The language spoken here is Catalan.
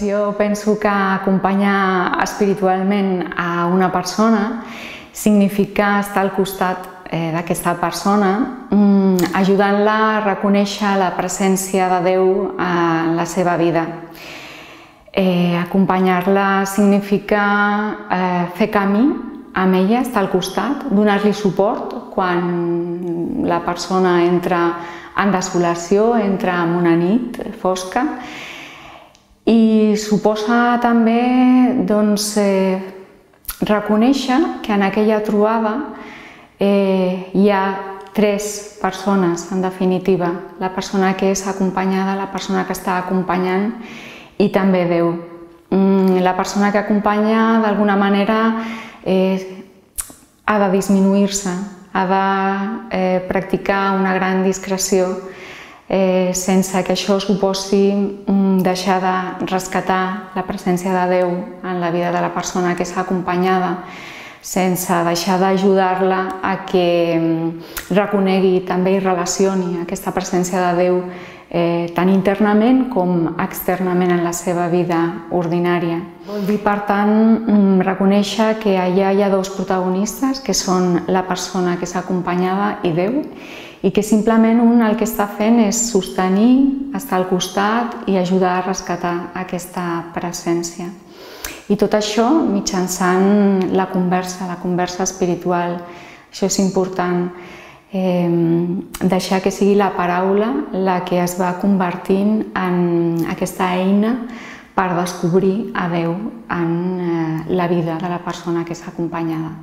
Doncs jo penso que acompanyar espiritualment a una persona significa estar al costat eh, d'aquesta persona, mm, ajudant-la a reconèixer la presència de Déu en la seva vida. Eh, Acompanyar-la significa eh, fer camí amb ella, estar al costat, donar-li suport quan la persona entra en desolació, entra en una nit fosca suposa també doncs, eh, reconèixer que en aquella trobada eh, hi ha tres persones, en definitiva. La persona que és acompanyada, la persona que està acompanyant i també Déu. Mm, la persona que acompanya, d'alguna manera, eh, ha de disminuir-se, ha de eh, practicar una gran discreció eh, sense que això suposi mm, deixar de rescatar la presència de Déu en la vida de la persona que s'ha acompanyada, sense deixar d'ajudar-la a que mm, reconegui també i relacioni aquesta presència de Déu eh, tant internament com externament en la seva vida ordinària. Vol dir, per tant, mm, reconèixer que allà hi ha dos protagonistes, que són la persona que s'ha acompanyada i Déu, i que simplement un el que està fent és sostenir, estar al costat i ajudar a rescatar aquesta presència. I tot això mitjançant la conversa, la conversa espiritual. Això és important. Eh, deixar que sigui la paraula la que es va convertint en aquesta eina per descobrir a Déu en eh, la vida de la persona que és acompanyada.